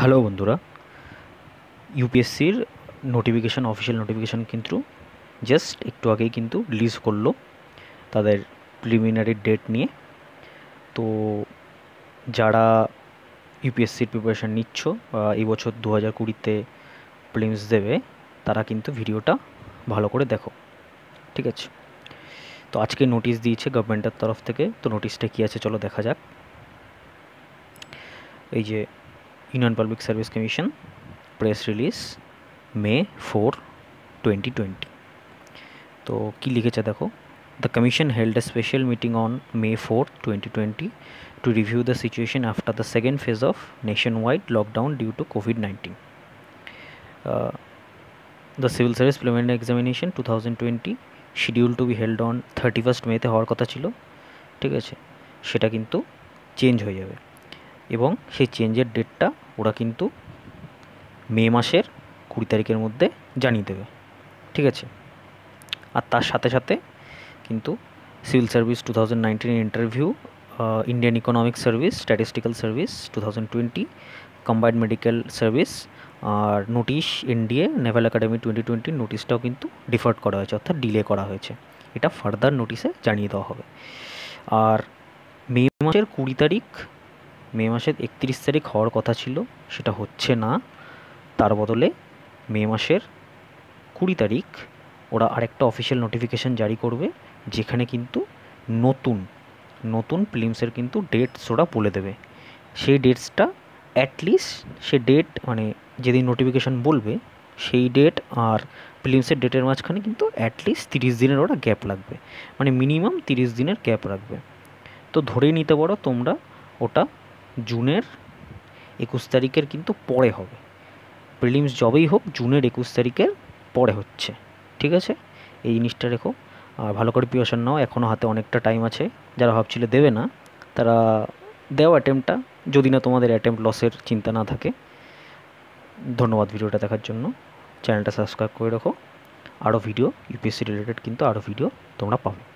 Hello বন্ধুরা ইউপিএসসির notification official notification কিন্তু জাস্ট একটু আগেই কিন্তু রিলিজ করল তাদের প্রিলিমিনারি ডেট নিয়ে। তো যারা ইউপিএসসির প্রিপারেশান নিচ্ছ বা এই বছর দু হাজার কুড়িতে প্রিলিমস দেবে, তারা কিন্তু ভিডিওটা ভালো করে দেখো, ঠিক আছে? তো আজকে নোটিশ দিয়েছে গভর্নমেন্টের তরফ থেকে, তো নোটিশটা কী আছে চলো দেখা যাক। এই যে public service commission press release May four twenty twenty তো কী লিখেছে দেখো? Special meeting on May four twenty twenty to review the situation after the second phase of nation wide lockdown due to COVID nineteen the civil service preliminary examination two thousand twenty schedule to be held on thirty first মেতে হওয়ার কথা ছিল, ঠিক আছে? সেটা কিন্তু change হয়ে যাবে। এবং সেই চেঞ্জের ডেটটা ওরা কিন্তু মে মাসের কুড়ি তারিখের মধ্যে জানিয়ে দেবে। ঠিক আছে? আর তার সাথে সাথে কিন্তু civil service two thousand নাইনটিনের interview Indian economic service, statistical service, two thousand twenty, combined medical service, আর notice, NDA, naval academy twenty টোয়েন্টির নোটিশটাও কিন্তু ডিফার্ট করা হয়েছে, অর্থাৎ ডিলে করা হয়েছে। এটা ফার্দার নোটিশে জানিয়ে দেওয়া হবে। আর মে মাসের কুড়ি তারিখ মে মাসের একত্রিশ তারিখ হওয়ার কথা ছিল, সেটা হচ্ছে না। তার বদলে মে মাসের কুড়ি তারিখ ওরা আরেকটা অফিসিয়াল নোটিফিকেশান জারি করবে, যেখানে কিন্তু নতুন নতুন ফিলিমসের কিন্তু ডেটস ওরা বলে দেবে। সেই ডেটসটা অ্যাটলিস্ট সে ডেট মানে যেদিন নোটিফিকেশান বলবে, সেই ডেট আর ফিলিমসের ডেটের মাঝখানে কিন্তু অ্যাটলিস্ট তিরিশ দিনের ওরা গ্যাপ লাগবে। মানে মিনিমাম তিরিশ দিনের গ্যাপ রাখবে তো ধরেই নিতে পারো তোমরা ওটা জুনের একুশ তারিখের কিন্তু পরে হবে। প্রিলিমস যবেই হোক, জুনের একুশ তারিখের পরে হচ্ছে। ঠিক আছে? এই জিনিসটা রেখো। আর ভালো করে প্রিপারেশন নাও এখনও হাতে অনেকটা টাইম আছে। যারা ভাবছিলে দেবে না, তারা দেও অ্যাটেম্পটা যদি না তোমাদের অ্যাটেম্প লসের চিন্তা না থাকে, ধন্যবাদ ভিডিওটা দেখার জন্য। চ্যানেলটা সাবস্ক্রাইব করে রাখো। আরও ভিডিও ইউপিএসসি রিলেটেড কিন্তু আরও ভিডিও তোমরা পাবে।